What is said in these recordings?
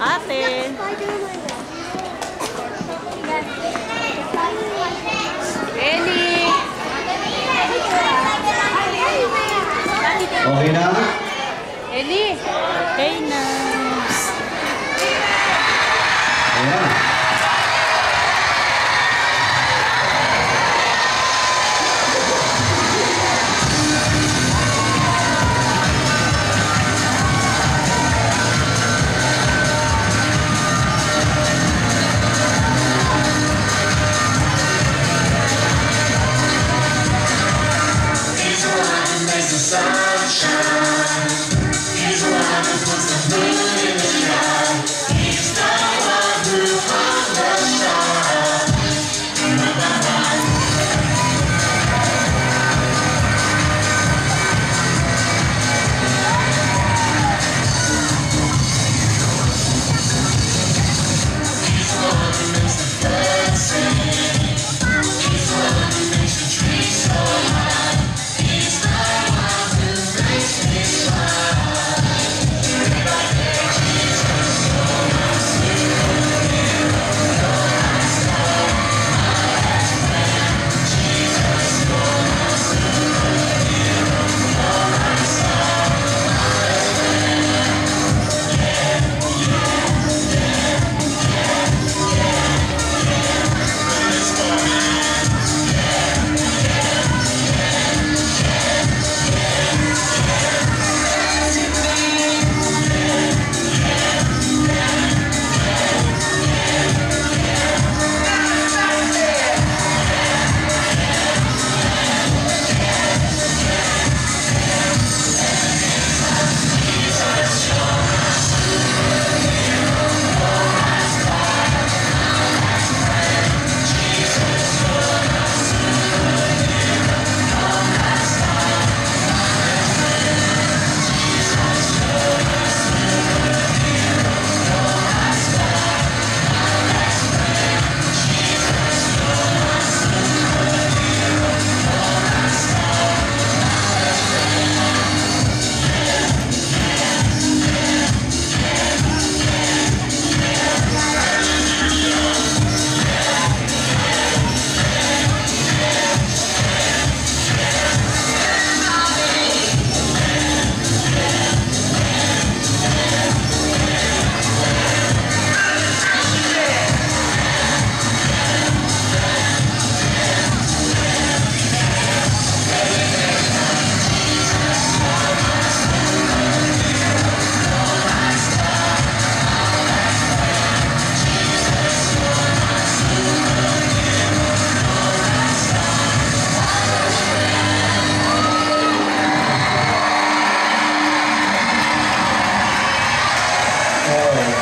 Ate. Eli. Okay na? The sunshine.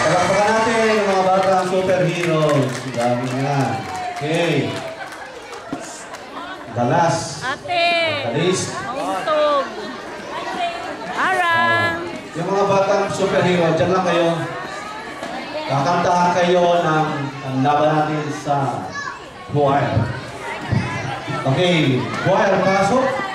Palakpakan natin yung mga batang superheroes. Dami nga. Okay. Dalas. Ate. Dalis. Mauntog. Arang. Yung mga batang superhero, dyan lang kayo. Kakantahan kayo ng ang laban natin sa choir. Okay, choir, pasok.